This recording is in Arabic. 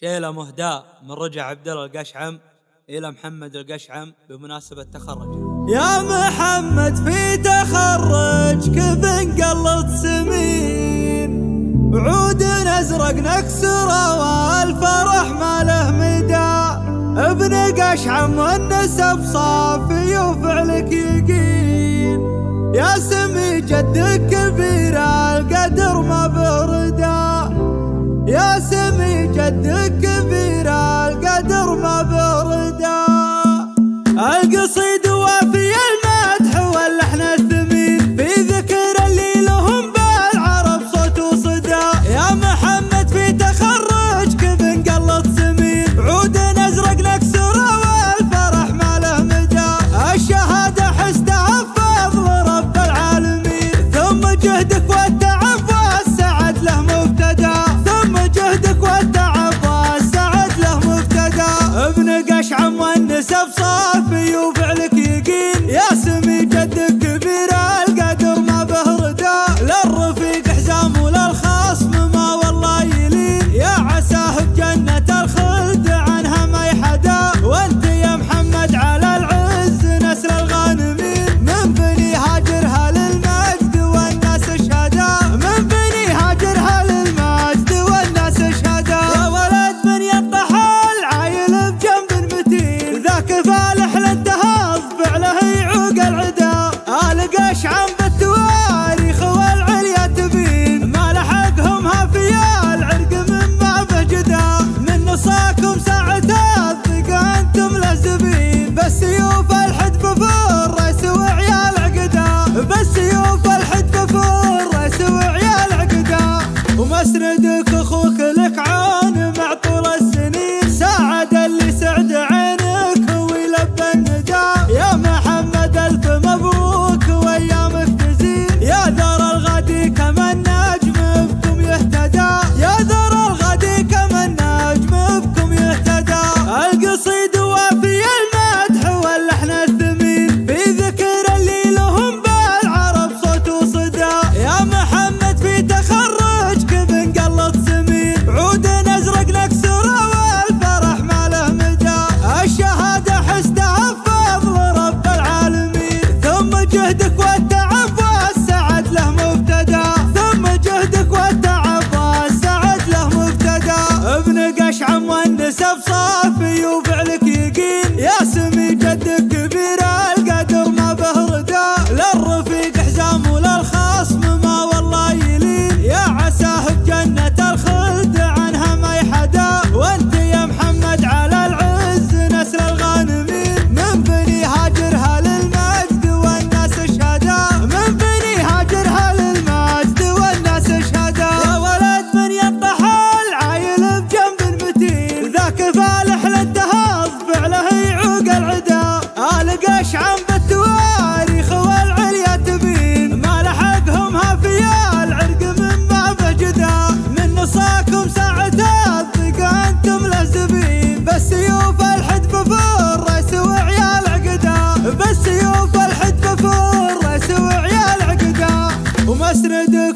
شيلة مهداة من رجع عبد الله القشعم إلى محمد القشعم بمناسبة تخرجه. يا محمد في تخرجك بنقلط سمين عود أزرق نكسره والفرح ما له مدى ابن قشعم والنسب صافي وفعلك يقين. good. 想的。sabe o واشعم بالتواريخ والعليا تبين. ما لحقهم في العرق من باب جدا. من نصاكم ساعة الضيق أنتم لازبين. بالسيوف الحدب في الراس وعيال عقدا. بالسيوف الحدب في الراس وعيال عقدا. ومسندك